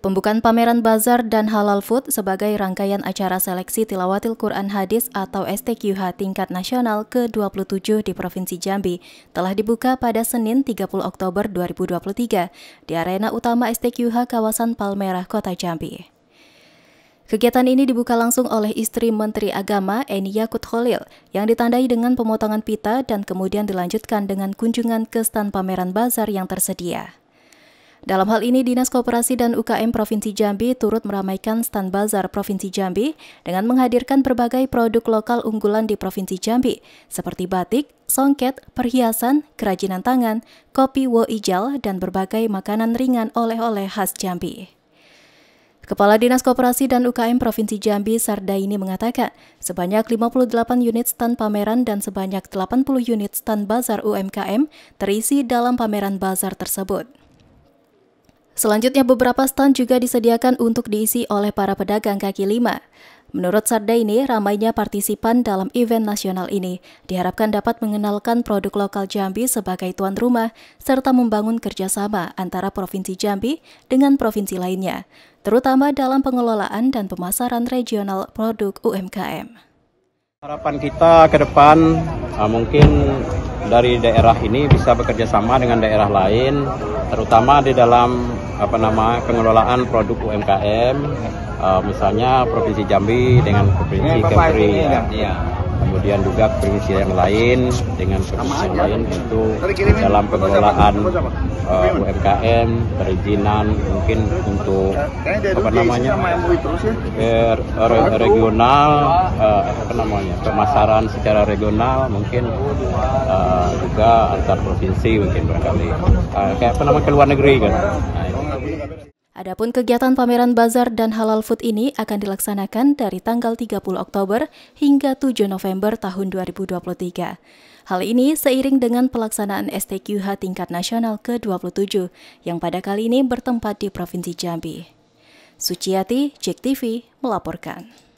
Pembukaan pameran bazar dan halal food sebagai rangkaian acara seleksi Tilawatil Quran Hadis atau STQH tingkat nasional ke-27 di Provinsi Jambi telah dibuka pada Senin 30 Oktober 2023 di arena utama STQH kawasan Palmerah, Kota Jambi. Kegiatan ini dibuka langsung oleh istri Menteri Agama Eni Yakut Khalil yang ditandai dengan pemotongan pita dan kemudian dilanjutkan dengan kunjungan ke stand pameran bazar yang tersedia. Dalam hal ini, Dinas Koperasi dan UKM Provinsi Jambi turut meramaikan stand bazar Provinsi Jambi dengan menghadirkan berbagai produk lokal unggulan di Provinsi Jambi, seperti batik, songket, perhiasan, kerajinan tangan, kopi wo ijal, dan berbagai makanan ringan oleh-oleh khas Jambi. Kepala Dinas Koperasi dan UKM Provinsi Jambi Sardaini mengatakan, sebanyak 58 unit stand pameran dan sebanyak 80 unit stand bazar UMKM terisi dalam pameran bazar tersebut. Selanjutnya beberapa stand juga disediakan untuk diisi oleh para pedagang kaki lima. Menurut Sarda ini, ramainya partisipan dalam event nasional ini diharapkan dapat mengenalkan produk lokal Jambi sebagai tuan rumah serta membangun kerjasama antara Provinsi Jambi dengan provinsi lainnya, terutama dalam pengelolaan dan pemasaran regional produk UMKM. Harapan kita ke depan uh, mungkin dari daerah ini bisa bekerja sama dengan daerah lain, terutama di dalam apa nama pengelolaan produk UMKM uh, misalnya provinsi Jambi dengan provinsi Kepri ya. Kemudian juga provinsi yang lain dengan provinsi yang lain itu dalam pengelolaan uh, UMKM perizinan mungkin untuk apa namanya eh, regional uh, apa namanya pemasaran secara regional mungkin uh, juga antar provinsi mungkin barangkali. Uh, kayak apa namanya ke luar negeri kan? Nah, Adapun kegiatan pameran bazar dan halal food ini akan dilaksanakan dari tanggal 30 Oktober hingga 7 November tahun 2023. Hal ini seiring dengan pelaksanaan STQH tingkat nasional ke-27 yang pada kali ini bertempat di Provinsi Jambi. Suciati, Cek TV, melaporkan.